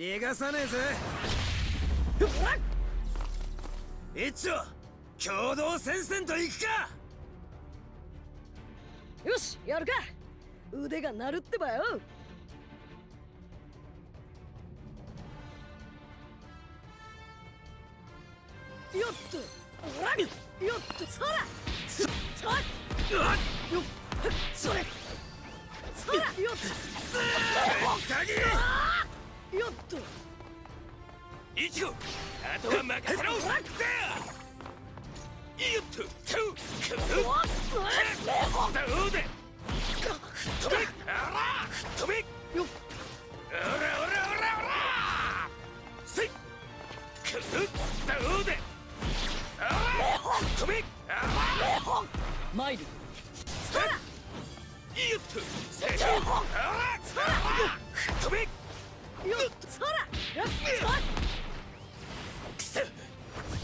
逃がさねえぜ。一丁共同戦線と行くか。よしやるか。腕が鳴るってばよ。よっとよっとそら。そそよっそれ。そらよっ。とよっと。一号あとは任せろ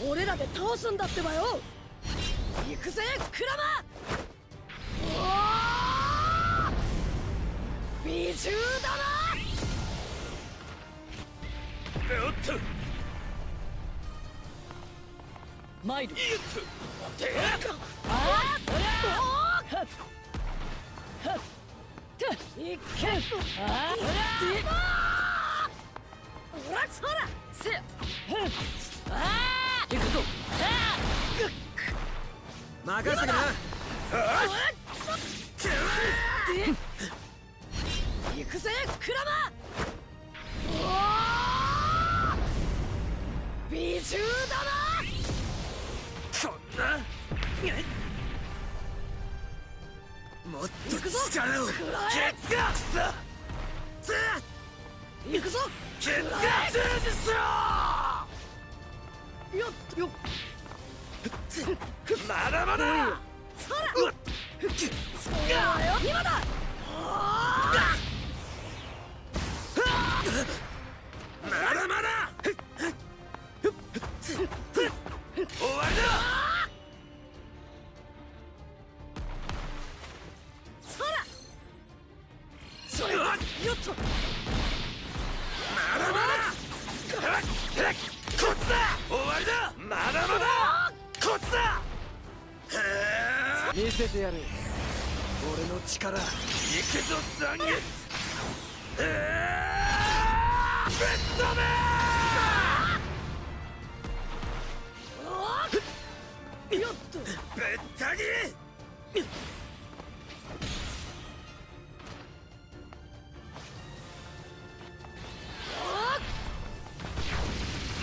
俺らで倒すんだってばよ。行くぜクラマ美獣だな！おっと。よ参るっとて。ああおー！いっけああ行くぞ。あ任せてな。行くぜクラマ美獣だな。こんな。もっと力を。ケツがくそ行くぞ。ケツが通じしろよっよっまだまだ。そらうっそうよ今だまだまだ終わりだそらそれうわよっと見せてやる。俺の力行くぞ残月。へえぶっ飛べ。よっと。ぶった切り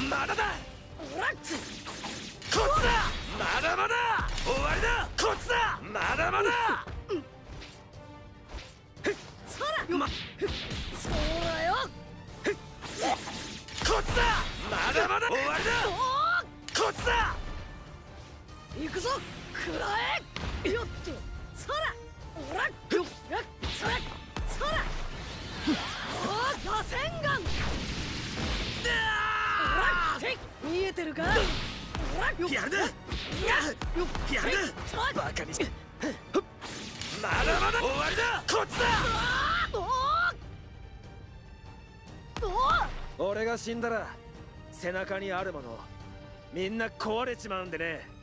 まだだ。おらこっちだ。終わりだ！こっちだ！まだまだ！そらまそうだよ。こっちだ！まだまだ！終わりだ！おこっちだ！ー行くぞ。くらえよっと。そら。おらよっ。そら。そら。おー螺旋岩。見えてるかやるな。やるな。バカにして。まだまだ終わりだ。こっちだ。俺が死んだら背中にあるものみんな壊れちまうんでね。